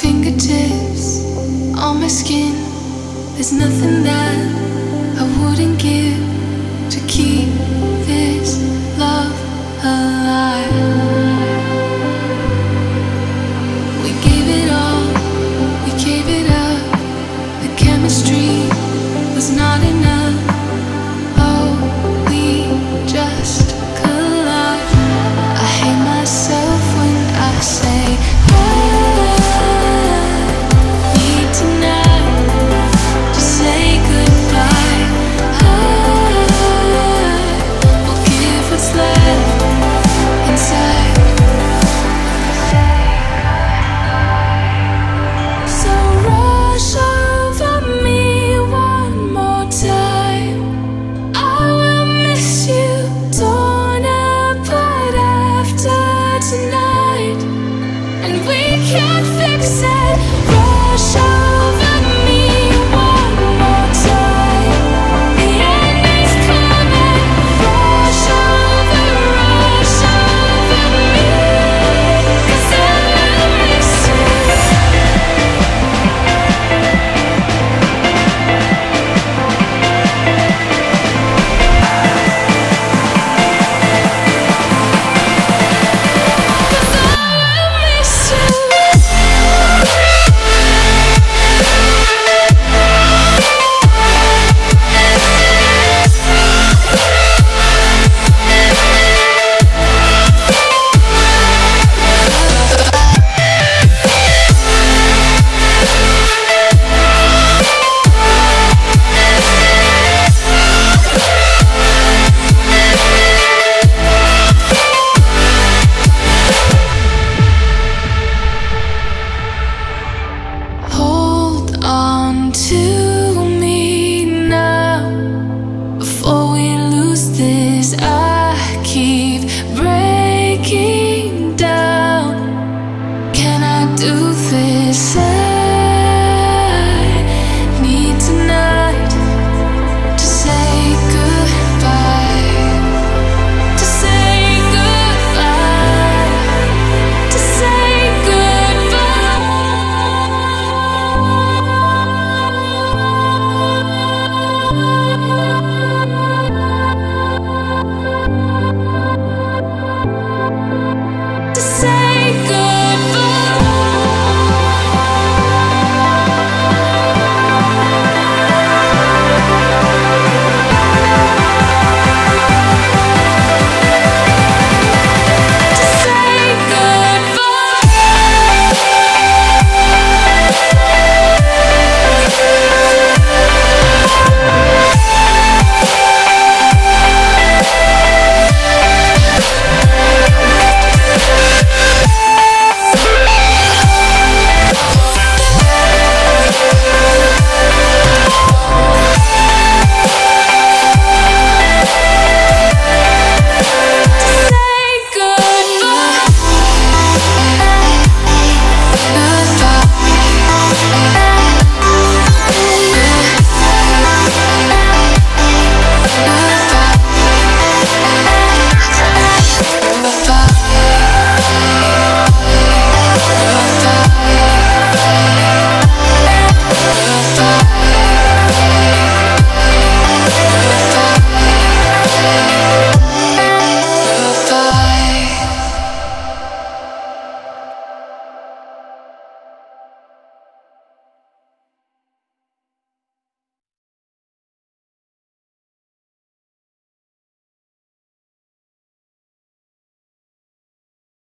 fingertips on my skin. There's nothing that I wouldn't give to keep.